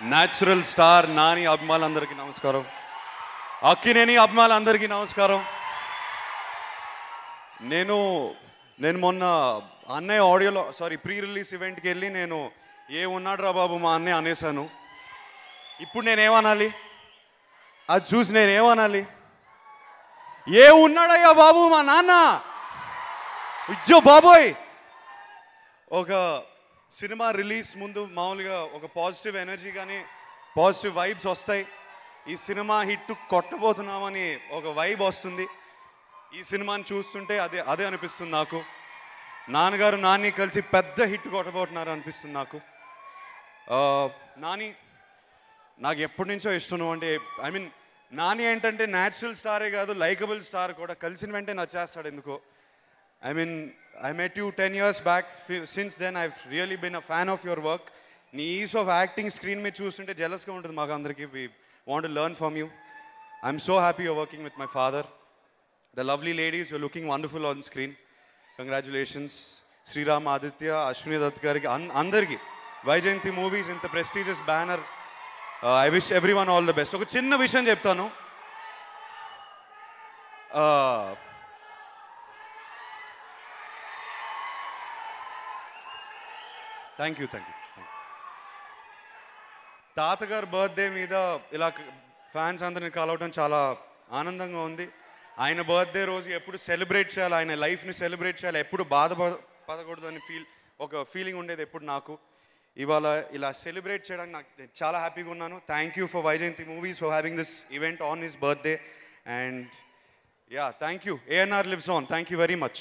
Natural star Nani అభిమానులందరికీ నమస్కారం. అక్కినేని అభిమానులందరికీ నమస్కారం. నేను నేను మొన్న అన్నయ్య ఆడియోలో సారీ ప్రీ రిలీజ్ ఈవెంట్కి వెళ్ళి నేను ఏ ఉన్నాడురా బాబు మా అన్నయ్య అనేసాను ఇప్పుడు నేనేమనాలి అది చూసి నేనేమనాలి ఏ ఉన్నాడయ్యా బాబు మా నాన్న? ఇజ్జో బాబోయ్! ఒక సినిమా రిలీజ్ ముందు మామూలుగా ఒక పాజిటివ్ ఎనర్జీ కానీ పాజిటివ్ వైబ్స్ వస్తాయి. ఈ సినిమా హిట్ కొట్టబోతున్నామని ఒక వైబ్ వస్తుంది. ఈ సినిమాని చూస్తుంటే అదే అదే అనిపిస్తుంది నాకు. నాన్నగారు నాని కలిసి పెద్ద హిట్ కొట్టబోతున్నారు అనిపిస్తుంది నాకు. నాని నాకు ఎప్పటి నుంచో ఇష్టం అంటే ఐ మీన్ నాని ఏంటంటే న్యాచురల్ స్టారే కాదు లైకబుల్ స్టార్ కూడా. కలిసిన వెంటనే నచ్చేస్తాడు ఎందుకో. I mean, I met you 10 years back. F- Since then, I've really been a fan of your work. నీ ఈస్ ఆఫ్ యాక్టింగ్ స్క్రీన్ మీద చూస్తుంటే జెలస్గా ఉంటుంది మాకు అందరికీ. We want learn from you I'm so happy you're working with my father the lovely ladies you're looking wonderful on screen congratulations Sriram Aditya Ashwini Dutt గారికి అన్- అందరికీ. వైజయంతి మూవీస్ ఇంత prestigious banner I wish everyone all the best ఒక చిన్న విషయం చెప్తాను. Uh, thank you thank you తాతగారు birthday మీద ఇలా ఫ్యాన్స్ అందరిని కలవడం చాలా ఆనందంగా ఉంది. ఆయన బర్త్డే రోజు ఎప్పుడు సెలబ్రేట్ చేయాలి ఆయన లైఫ్ని సెలబ్రేట్ చేయాలి ఎప్పుడు బాధ పడకూడదు అని ఫీల్ ఒక ఫీలింగ్ ఉండేది ఎప్పుడు నాకు. ఇవాళ ఇలా సెలబ్రేట్ చేయడానికి నాకు నేను చాలా హ్యాపీగా ఉన్నాను. Thank you for Vyjayanthi movies for having this event on his birthday and yeah thank you ANR lives on thank you very much